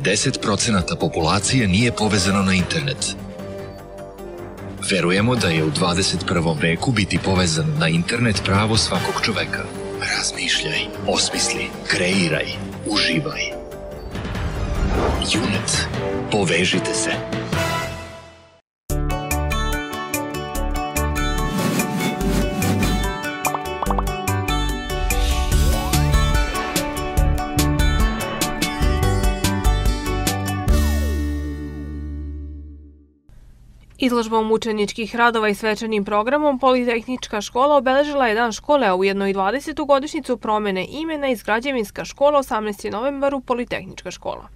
50% populacije nije povezano na internet. Verujemo da je u 21. veku biti povezan na internet pravo svakog čoveka. Razmišljaj, osmisli, kreiraj, uživaj. Unet. Povežite se. Izložbom učeničkih radova i svečanim programom Politehnička škola obeležila je dan škole, a ujedno i 20. godišnicu promene imena iz Građevinska škola 18. novembar u Politehnička škola.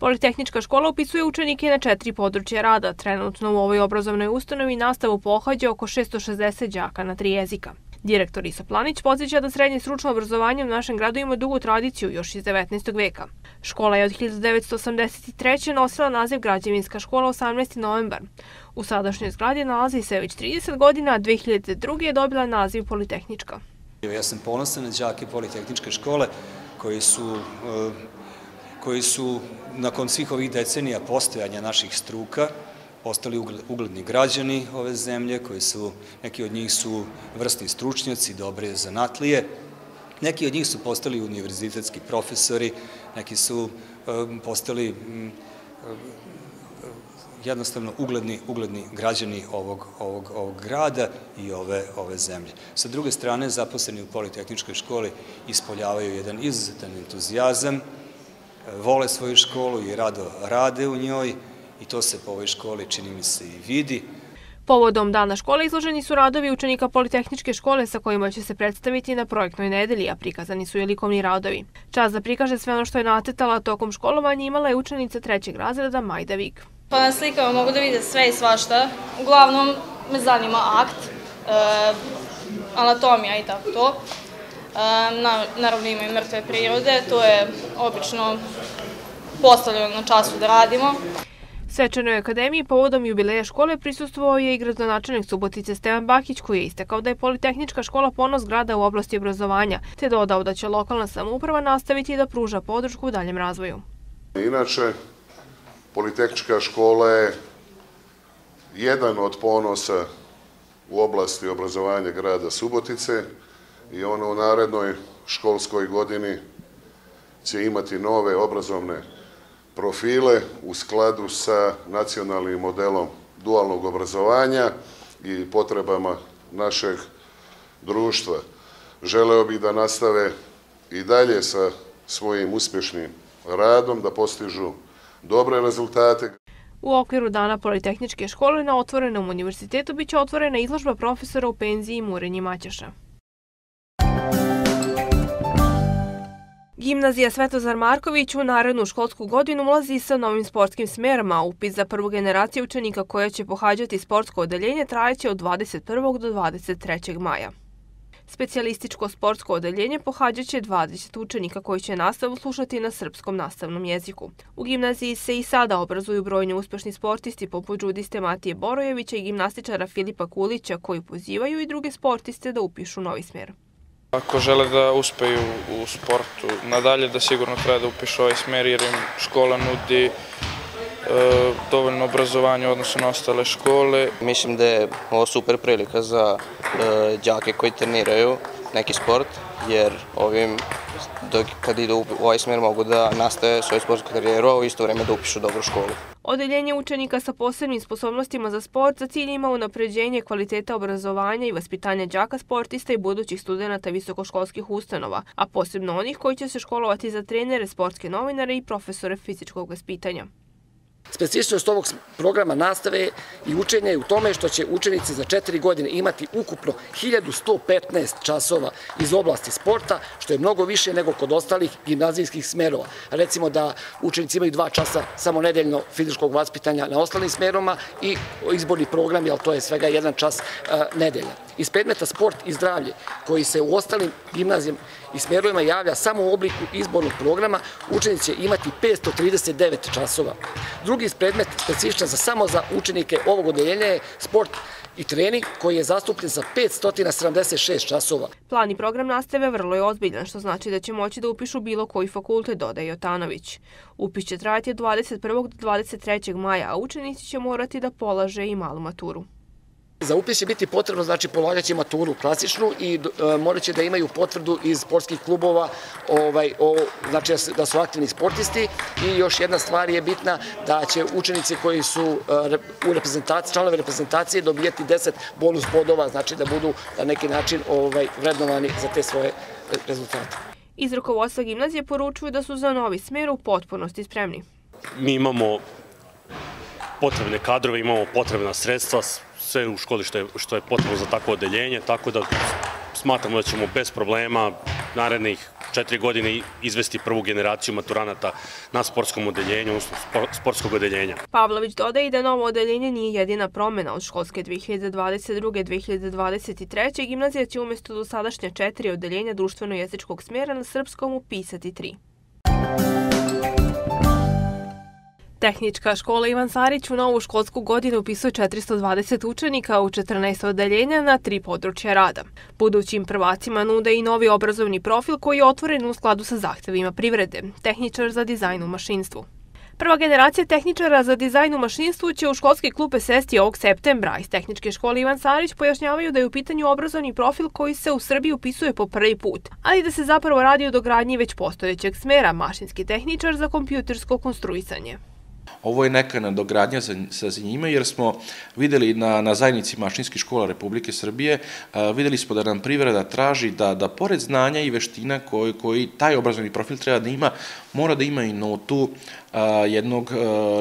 Politehnička škola upisuje učenike na četiri područja rada. Trenutno u ovoj obrazovnoj ustanovi nastavu pohađa oko 660 đaka na tri jezika. Direktor Isa Planić podsjeća da srednje stručno obrazovanje u našem gradu ima dugu tradiciju još iz 19. veka. Škola je od 1983. nosila naziv Građevinska škola 18. novembar. U sadašnjoj zgradi nalazi se već 30 godina, a 2002. je dobila naziv Politehnička. Ja sam ponosan na đake Politehničke škole koji su, eh, koji su nakon svih ovih decenija postojanja naših struka postali ugledni građani ove zemlje, koji su, neki od njih su vrstni stručnjaci, dobre zanatlije, neki od njih su postali univerzitetski profesori, neki su postali jednostavno ugledni, ugledni građani ovog, ovog, ovog grada i ove, ove zemlje. Sa druge strane, zaposleni u Politehničkoj školi ispoljavaju jedan izuzetan entuzijazam, vole svoju školu i rado rade u njoj, i to se po ovoj školi čini mi se i vidi. Povodom dana škole izloženi su radovi učenika Politehničke škole sa kojima će se predstaviti na projektnoj nedelji, a prikazani su i likovni radovi. Čas da prikaže sve ono što je natetala tokom školovanja imala je učenica trećeg razreda Majda Vik. Pa na slikama mogu da vide sve i svašta. Uglavnom me zanima akt, e, anatomija i tako to. E, naravno ima i mrtve prirode, to je obično postavljeno na času da radimo. Svečanoj akademiji povodom jubileja škole prisustvovao je i gradonačelnik Subotice Stevan Bakić koji je istekao da je Politehnička škola ponos grada u oblasti obrazovanja, te dodao da će lokalna samouprava nastaviti da pruža podršku u daljem razvoju. Inače, Politehnička škola je jedan od ponosa u oblasti obrazovanja grada Subotice i ono u narednoj školskoj godini će imati nove obrazovne profile u skladu sa nacionalnim modelom dualnog obrazovanja i potrebama našeg društva. Želeo bih da nastave i dalje sa svojim uspješnim radom, da postižu dobre rezultate. U okviru Dana Politehničke škole na otvorenom univerzitetu biće otvorena izložba profesora u penziji Murenji Maćaša. Gimnazija Svetozar Marković u narednu školsku godinu ulazi sa novim sportskim smerama. Upis za prvu generaciju učenika koja će pohađati sportsko odeljenje trajeće od 21. do 23. maja. Specijalističko sportsko odeljenje pohađaće 20 učenika koji će nastavu slušati na srpskom nastavnom jeziku. U gimnaziji se i sada obrazuju brojni uspešni sportisti poput džudiste Matije Borojevića i gimnastičara Filipa Kulića koji pozivaju i druge sportiste da upišu novi smer. Ako žele da uspeju u sportu nadalje, da sigurno treba da upišu ovaj smer jer im škola nudi e, dovoljno obrazovanje odnosno na ostale škole. Mislim da je ovo super prilika za e, đake koji treniraju neki sport, jer ovim, dok, kad idu u ovaj smer mogu da nastave svoju sportsku karijeru, a u isto vreme da upišu dobru školu. Odeljenje učenika sa posebnim sposobnostima za sport za cilj ima unapređenje kvaliteta obrazovanja i vaspitanja đaka sportista i budućih studenta visokoškolskih ustanova, a posebno onih koji će se školovati za trenere, sportske novinare i profesore fizičkog vaspitanja. Specifičnost ovog programa nastave i učenja je u tome što će učenici za četiri godine imati ukupno 1115 časova iz oblasti sporta, što je mnogo više nego kod ostalih gimnazijskih smerova. Recimo da učenici imaju dva časa samo nedeljno fizičkog vaspitanja na ostalim smerovima i izborni program, ali to je svega jedan čas nedelja. Iz predmeta sport i zdravlje, koji se u ostalim gimnazijama i smerovima javlja samo u obliku izbornog programa, učenici će imati 539 časova. Drugi predmet specifičan za samo za učenike ovog odeljenja je sport i trening koji je zastupljen sa 576 časova. Plan i program nastave vrlo je ozbiljan, što znači da će moći da upišu bilo koji fakultet, dodaje Jotanović. Upis će trajati od 21. do 23. maja, a učenici će morati da polaže i malu maturu. Za upis će biti potrebno, znači polagaće maturu klasičnu i e, morat će da imaju potvrdu iz sportskih klubova, ovaj, o, znači da su aktivni sportisti i još jedna stvar je bitna da će učenici koji su e, u reprezentaciji, članove reprezentacije dobijati 10 bonus bodova, znači da budu na neki način ovaj, vrednovani za te svoje rezultate. Iz rukovodstva gimnazije poručuju da su za novi smer u potpunosti spremni. Mi imamo potrebne kadrove, imamo potrebna sredstva, sve u školi što je, potrebno za takvo odeljenje, tako da smatramo da ćemo bez problema narednih četiri godine izvesti prvu generaciju maturanata na sportskom odeljenju, odnosno sportskog odeljenja. Pavlović dodaje da novo odeljenje nije jedina promena od školske 2022-2023. Gimnazija će umjesto do sadašnje četiri odeljenja društveno-jezičkog smjera na srpskom upisati tri. Tehnička škola Ivan Sarić u novu školsku godinu upisuje 420 učenika u 14 odeljenja na tri područja rada. Budućim prvacima nude i novi obrazovni profil koji je otvoren u skladu sa zahtevima privrede, tehničar za dizajn u mašinstvu. Prva generacija tehničara za dizajn u mašinstvu će u školski klub sesti ovog septembra. Iz Tehničke škole Ivan Sarić pojašnjavaju da je u pitanju obrazovni profil koji se u Srbiji upisuje po prvi put, ali da se zapravo radi o dogradnji već postojećeg smera mašinski tehničar za kompjutersko konstruisanje. Ovo je neka nadogradnja za, za njima, jer smo videli na, na zajednici mašinskih škola Republike Srbije, a, videli smo da nam privreda traži da, da pored znanja i veština koji, koji taj obrazovni profil treba da ima, mora da ima i notu jednog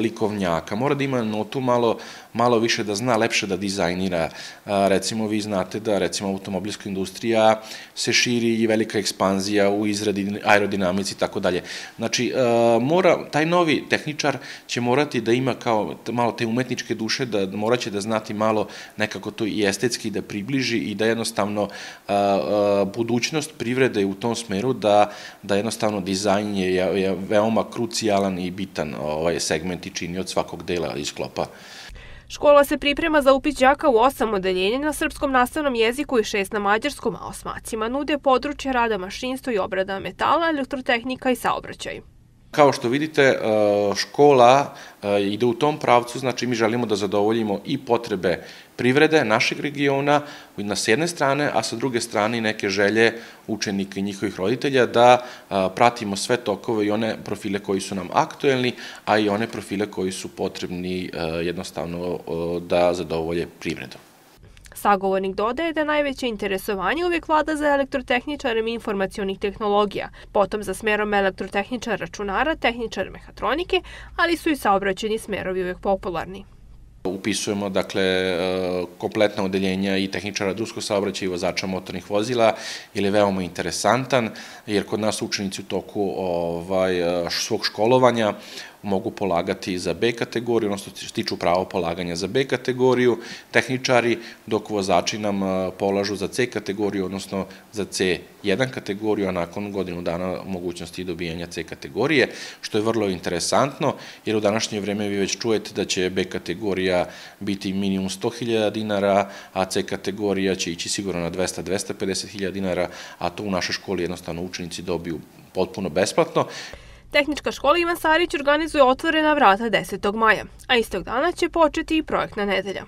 likovnjaka. Mora da ima notu malo, malo više da zna, lepše da dizajnira. Recimo, vi znate da, recimo, automobilska industrija se širi i velika ekspanzija u izradi aerodinamici i tako dalje. Znači, mora, taj novi tehničar će morati da ima kao malo te umetničke duše, da moraće da znati malo nekako to i estetski da približi i da jednostavno budućnost privrede u tom smeru da, da jednostavno dizajn je, je veoma krucijalan i bitan ovaj segment i čini od svakog dela iz sklopa. Škola se priprema za upis đaka u osam odeljenja na srpskom nastavnom jeziku i šest na mađarskom, a osmacima nude područje rada mašinstvo i obrada metala, elektrotehnika i saobraćaj. Kao što vidite, e, škola e, ide u tom pravcu, znači mi želimo da zadovoljimo i potrebe privrede našeg regiona na s jedne strane, a sa druge strane i neke želje učenika i njihovih roditelja da pratimo sve tokove i one profile koji su nam aktuelni, a i one profile koji su potrebni e, jednostavno da zadovolje privredu. Sagovornik dodaje da najveće interesovanje uvijek vlada za elektrotehničarem informacijonih tehnologija, potom za smerom elektrotehničar računara, tehničar mehatronike, ali su i saobraćeni smerovi uvijek popularni. Upisujemo dakle e, kompletna odeljenja i tehničara druskog saobraćaja i vozača motornih vozila ili je veoma interesantan jer kod nas učenici u toku ovaj, e, svog školovanja mogu polagati za B kategoriju, odnosno stiču pravo polaganja za B kategoriju, tehničari, dok vozači nam polažu za C kategoriju, odnosno za C1 kategoriju, a nakon godinu dana mogućnosti dobijanja C kategorije, što je vrlo interesantno, jer u današnje vreme vi već čujete da će B kategorija biti minimum 100.000 dinara, a C kategorija će ići sigurno na 200-250.000 dinara, a to u našoj školi jednostavno učenici dobiju potpuno besplatno. Tehnička škola Ivan Sarić organizuje otvorena vrata 10. maja, a istog dana će početi i projektna nedelja.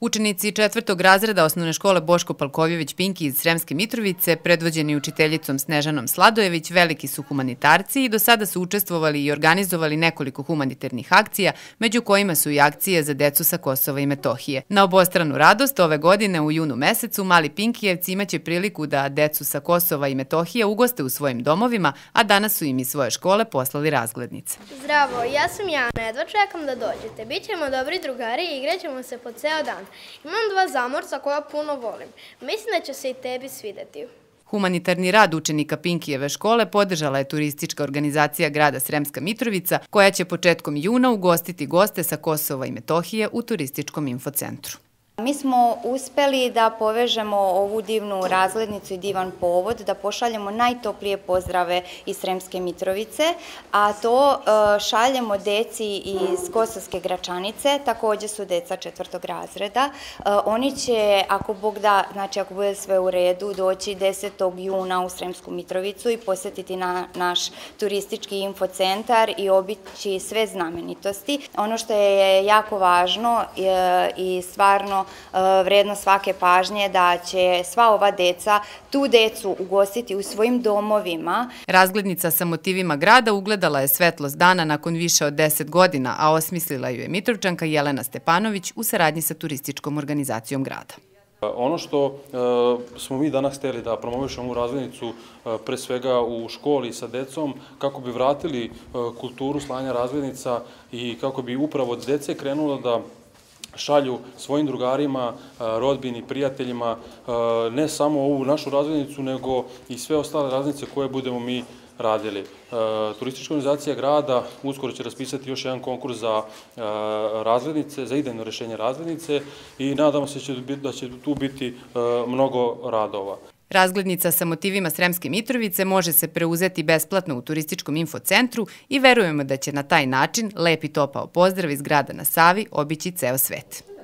Učenici četvrtog razreda osnovne škole Boško Palkovjević-Pinki iz Sremske Mitrovice, predvođeni učiteljicom Snežanom Sladojević, veliki su humanitarci i do sada su učestvovali i organizovali nekoliko humanitarnih akcija, među kojima su i akcije za decu sa Kosova i Metohije. Na obostranu radost ove godine u junu mesecu mali Pinkijevci imaće priliku da decu sa Kosova i Metohije ugoste u svojim domovima, a danas su im iz svoje škole poslali razglednice. Zdravo, ja sam Jana, jedva čekam da dođete. Bićemo dobri drugari i igraćemo se po ceo dan. Imam dva zamorca koja puno volim. Mislim da će se i tebi svideti. Humanitarni rad učenika Pinkijeve škole podržala je turistička organizacija grada Sremska Mitrovica, koja će početkom juna ugostiti goste sa Kosova i Metohije u turističkom infocentru. Mi smo uspeli da povežemo ovu divnu razglednicu i divan povod, da pošaljemo najtoplije pozdrave iz Sremske Mitrovice, a to e, šaljemo deci iz Kosovske Gračanice, takođe su deca četvrtog razreda. E, oni će, ako Bog da, znači ako bude sve u redu, doći 10. juna u Sremsku Mitrovicu i posetiti na naš turistički infocentar i obići sve znamenitosti. Ono što je jako važno e, i stvarno vredno svake pažnje da će sva ova deca tu decu ugostiti u svojim domovima. Razglednica sa motivima grada ugledala je svetlost dana nakon više od 10 godina, a osmislila ju je Mitrovčanka Jelena Stepanović u saradnji sa turističkom organizacijom grada. Ono što e, smo mi danas hteli da promovišemo ovu razglednicu e, pre svega u školi sa decom, kako bi vratili e, kulturu slanja razglednica i kako bi upravo od dece krenulo da šalju svojim drugarima, rodbini, prijateljima, ne samo ovu našu razglednicu, nego i sve ostale razglednice koje budemo mi radili. Turistička organizacija grada uskoro će raspisati još jedan konkurs za razglednice, za idejno rešenje razglednice i nadamo se da će tu biti mnogo radova. Razglednica sa motivima Sremske Mitrovice može se preuzeti besplatno u turističkom infocentru i verujemo da će na taj način lepi topao pozdrav iz grada na Savi obići ceo svet.